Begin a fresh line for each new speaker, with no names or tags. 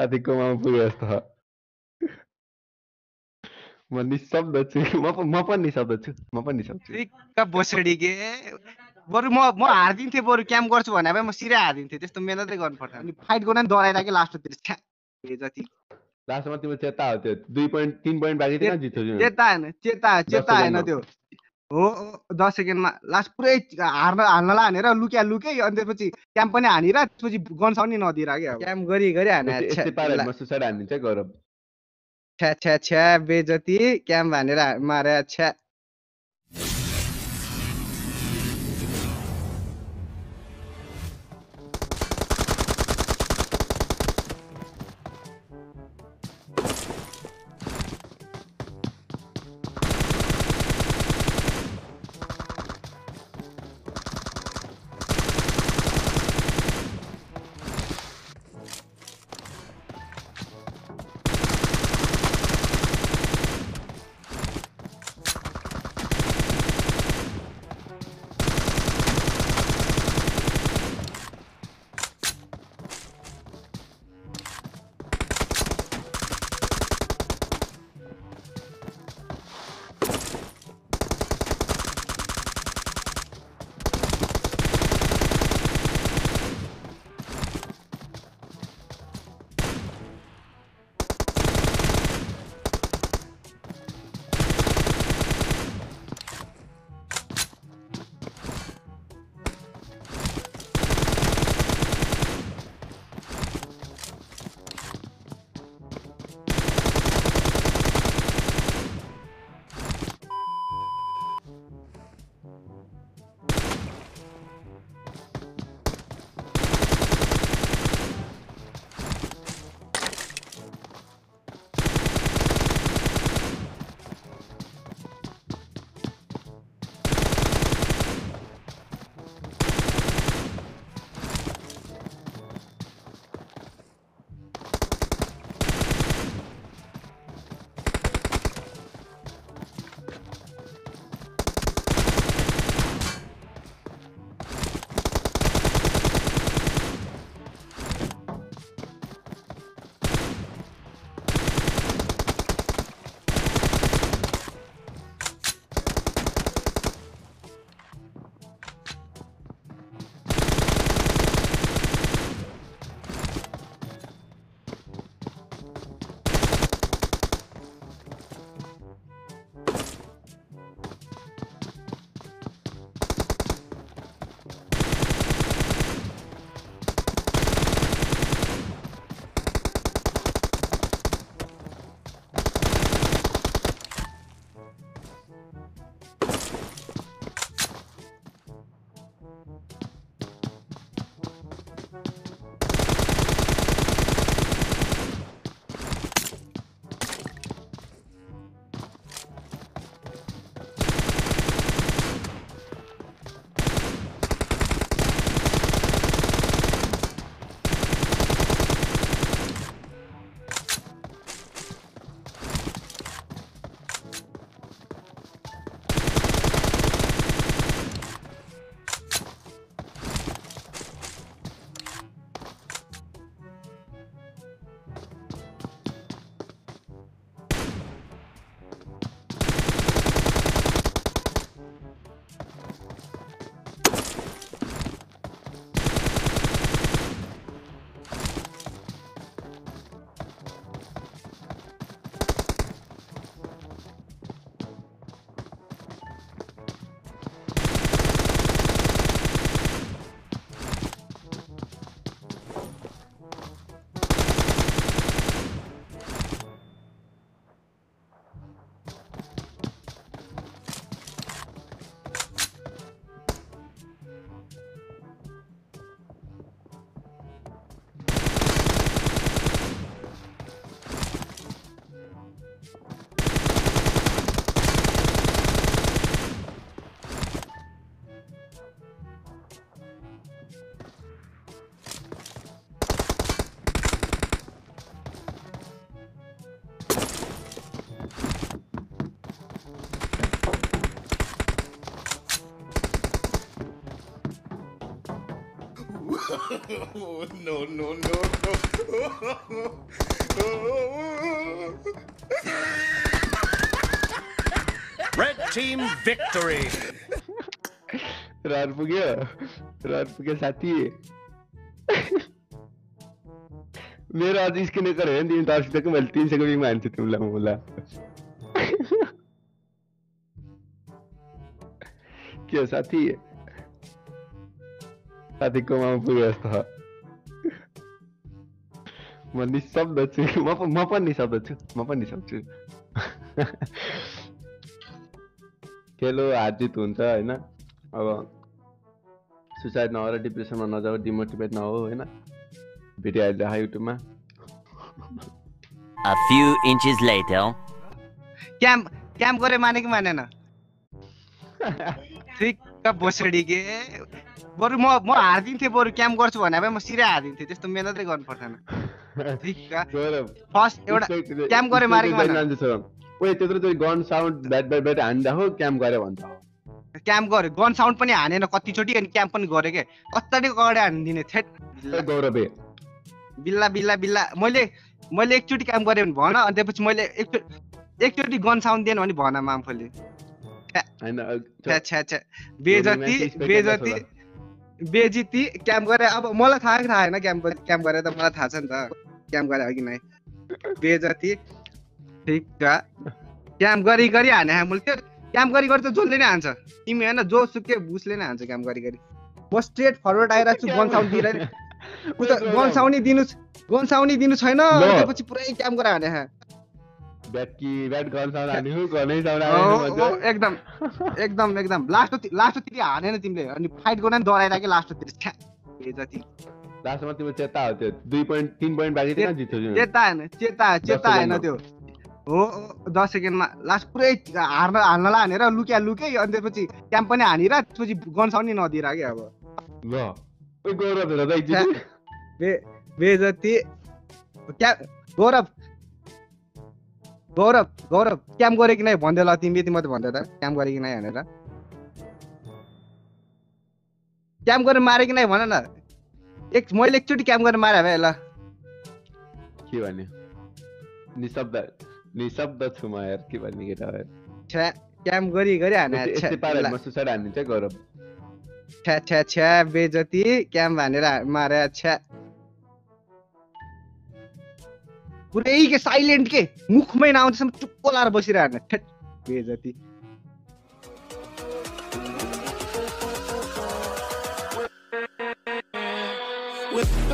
साथीकोमा पुगे जस्तो। म निशब्द छु म म पनि निशब्द छु म पनि निशब्द छु
बोसडी के बरु म म हारिदिन्थेँ बरु क्याम्प गर्छु भने भए म सिधै हारिदिन्थेँ त्यस्तो मेहनतै गर्नु पर्छ अनि फाइट गर्न नि डराएर कि लास्टतिर जति
लास्टमा तिम्रो चेता हो त्यो दुई पोइन्ट तिन पोइन्ट बाँकी?
चेता होइन चेता चेता होइन। त्यो हो दस सेकेन्डमा लास्ट पुरै हार्न हाल्नलाई हानेर लुक्या लुके अनि त्यसपछि क्याम्प पनि हानेर त्यसपछि गन्साउनै नदिएर क्या क्याम्प गरी गरी हाने
यस्तै यस्तै पाराले म सुसाइड हानिदिन्छ है गौरव
छ्या छ्या छ्या बेजती क्याम्प हानेर मारे छ्या।
oh, no, no, no, no.
Red team victory.
रात हो गया रात हो गया साथी मेरा आज इसके ने करे तीन तारीख तक मिलती से कभी मानते तुम लोग बोला क्या साथी है कोमा पुग्यो जस्तो म निशब्द छु म म पनि निशब्द छु म पनि निशब्द छु खेलो हार जित हुन्छ होइन अब सुसाइड नहोर डिप्रेसनमा नजाऊ डिमोटिभेट नहो होइन भिडियो हालिदियो आयो युट्युबमा
A few inches later.
Camp camp गरे माने कि मानेन ठिक्क बोसडी के बरु म म हारिदिन्थेँ बरु क्याम्प गर्छु भने भए म सिधै हारिदिन्थेँ त्यस्तो मेहनतै गर्नु
गौरव
फर्स्ट एउटा क्याम्प गरे मारेको माने
ओए त्यत्रो चाहिँ gun sound bat bat bat हान्दा हो क्याम्प गरे भन्छ हो।
क्याम्प गऱ्यो गन साउन्ड पनि हानेन कतिचोटि अनि क्याम्प पनि गरेँ के? कति अगाडि हानिदिने थेट।
गौरव
बिल्ला बिल्ला बिल्ला। मैले मैले एकचोटि काम गरेँ भने भन अनि त्यसपछि मैले एकचोटि एकचोटि गन साउन्ड दिएन भने भन मामफोले बेजती बेजती बेजिती क्याम्प गरे अब मलाई थाहा थाहा होइन क्याम्प क्याम्प गरे त मलाई थाहा छ नि त क्याम्प गरे कि नै। बेजती ठिक क्याम्प गरी गरी हाने हा मैले त्यो क्याम्प गरी गरी त जसले नै हान्छ। तिमी होइन जो सुके उसले नै हान्छ क्याम्प गरी गरी। म स्ट्रेट फरवर्ड आइरहेको छु गन साउन्ड दिएर उता गन साउन्ड दिनु गन साउन्ड दिनु छैन त्यसपछि पुरै क्याम्प गरे हाने एकदम एकदम एकदम लास्ट लास्टतिर हानेन तिमीले अनि फाइट गर्न दौडाएर कि लास्टतिर बेइज्जती।
लास्टमा तिम्रो चेता हो त्यो दुई पोइन्ट तिन पोइन्ट बाँकी थियो जित्थ्यो।
चेता होइन चेता चेता होइन। त्यो हो दस सेकेन्डमा लास्ट पुरै हार्न हान्नलाई हानेर लुक्या लुके अनि त्यसपछि क्याम्प पनि हानेर त्यसपछि गन साउन्ड नि नदिएर कि अब
गौरव
बेजती क्या गौरव गौरव गौरव क्याम्प गरे कि नै भन्दै ल तिमी यति मात्रै भन्दै त। क्याम्प गरे कि नै भनेर। क्याम्प गरेर मारे कि नै भन न। एक मैले एकचोटि क्याम्प गरेर मारे भए ल।
के भन्यो? निशब्द निशब्द छु म यार के भन्ने केटा यार।
छ्या क्याम्प गरी गरी हाने
सुसाइड हानिदिन्छ गौरव।
छ्या छ्या छ्या बेजती क्याम्प हानेर हा- मारे छ्या। पुरै के साइलेन्ट के मुखमै नआउँदैसम्म चुप्पो लाएर बसिरहेको ठ्याट जति With